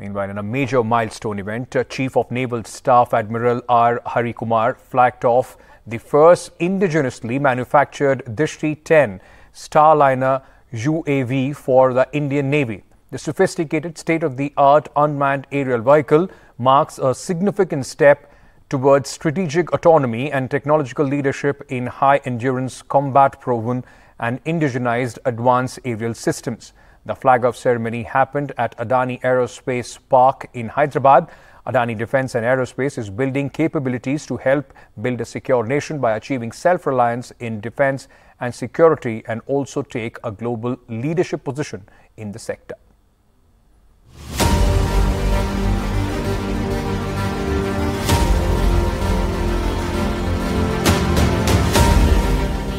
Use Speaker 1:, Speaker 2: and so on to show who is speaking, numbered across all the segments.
Speaker 1: Meanwhile, in a major milestone event, uh, Chief of Naval Staff Admiral R. Hari Kumar flagged off the first indigenously manufactured Drishti 10 Starliner UAV for the Indian Navy. The sophisticated state-of-the-art unmanned aerial vehicle marks a significant step towards strategic autonomy and technological leadership in high-endurance, combat-proven and indigenized advanced aerial systems. The flag-off ceremony happened at Adani Aerospace Park in Hyderabad. Adani Defense and Aerospace is building capabilities to help build a secure nation by achieving self-reliance in defense and security and also take a global leadership position in the sector.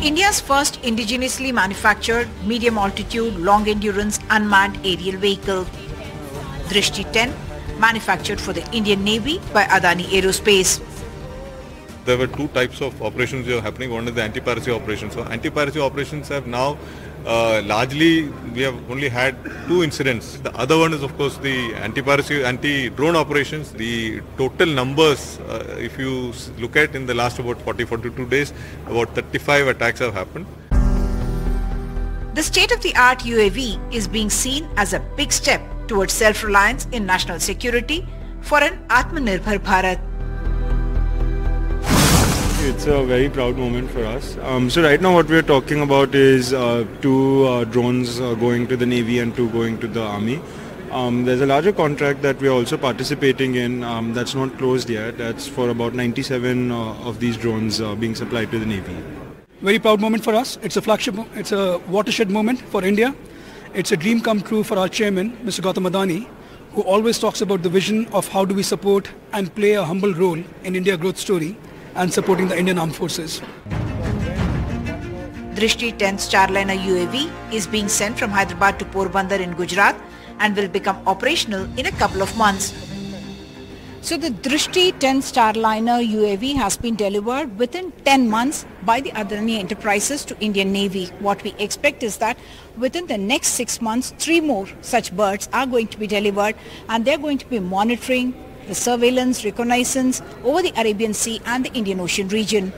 Speaker 2: India's first indigenously manufactured medium altitude long endurance unmanned aerial vehicle. Drishti 10 manufactured for the Indian Navy by Adani Aerospace.
Speaker 3: There were two types of operations that were happening. One is the anti-piracy operations. So anti-piracy operations have now uh, largely we have only had two incidents. The other one is of course the anti-piracy, anti-drone operations. The total numbers, uh, if you look at in the last about 40-42 days, about 35 attacks have happened.
Speaker 2: The state-of-the-art UAV is being seen as a big step towards self-reliance in national security for an Atmanirbhar Bharat.
Speaker 4: It's a very proud moment for us. Um, so right now what we're talking about is uh, two uh, drones uh, going to the Navy and two going to the Army. Um, there's a larger contract that we're also participating in um, that's not closed yet. That's for about 97 uh, of these drones uh, being supplied to the Navy.
Speaker 5: Very proud moment for us. It's a flagship, it's a watershed moment for India. It's a dream come true for our chairman, Mr. Gautam Adani, who always talks about the vision of how do we support and play a humble role in India growth story and supporting the Indian Armed Forces.
Speaker 2: Drishti 10 Starliner UAV is being sent from Hyderabad to Porbandar in Gujarat and will become operational in a couple of months. So the Drishti 10 Starliner UAV has been delivered within 10 months by the Adani Enterprises to Indian Navy. What we expect is that within the next six months, three more such birds are going to be delivered and they're going to be monitoring the surveillance, reconnaissance over the Arabian Sea and the Indian Ocean region.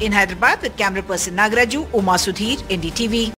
Speaker 2: In Hyderabad with camera person Nagraju, Uma Sudhir, NDTV.